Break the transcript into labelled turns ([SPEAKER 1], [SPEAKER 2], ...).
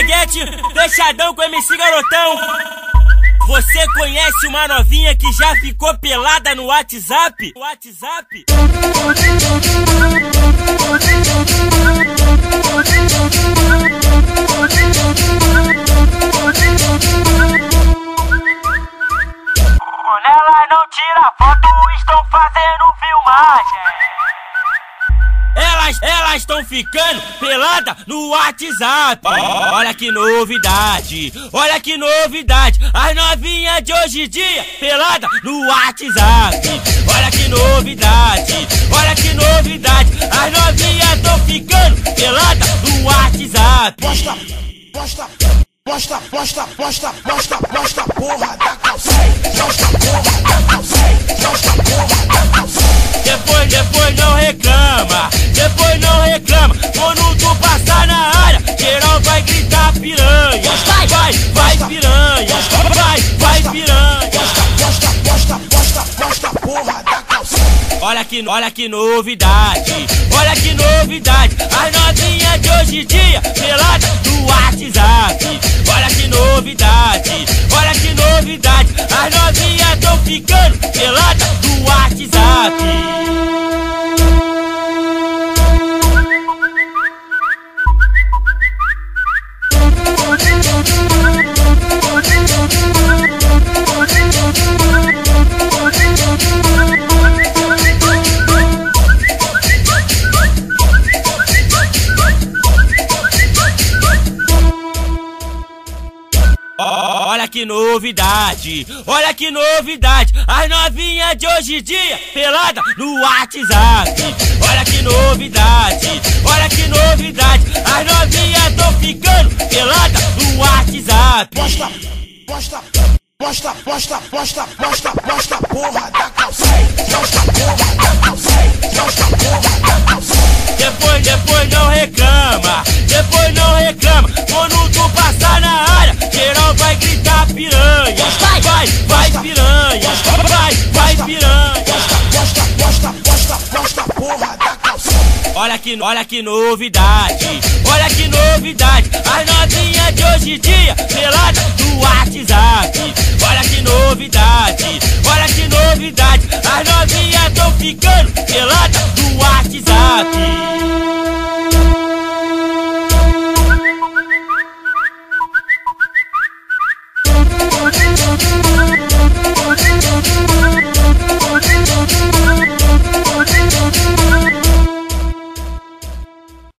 [SPEAKER 1] Meneghete, fechadão com MC Garotão. Você conhece uma novinha que já ficou pelada no WhatsApp? WhatsApp?
[SPEAKER 2] Ela não tira foto, estão fazendo
[SPEAKER 1] Elas, estão ficando pelada no WhatsApp. Olha que novidade, olha que novidade. As novinhas de hoje em dia pelada no WhatsApp. Olha que novidade, olha que novidade. As novinhas estão ficando pelada no WhatsApp.
[SPEAKER 3] Posta, posta, posta, posta, posta, posta, posta, porra da calcinha. Posta, porra da calcinha. Posta, porra da calcinha.
[SPEAKER 1] Olha que, olha que novidade, olha que novidade. As novinhas de hoje em dia, pelada no WhatsApp. Olha que novidade, olha que novidade. As novinhas tão ficando pelada no WhatsApp. Que novidade, olha que novidade. As novinhas de hoje em dia, pelada no WhatsApp. Olha que novidade, olha que novidade. As novinhas tão ficando pelada no WhatsApp.
[SPEAKER 3] Posta, posta, posta, posta, posta, posta, posta, porra da
[SPEAKER 1] Olha que, olha que novidade, olha que novidade. As novinhas de hoje em dia, pelada do WhatsApp. Olha que novidade, olha que novidade. As novinhas tão ficando pelada do WhatsApp. Thank you.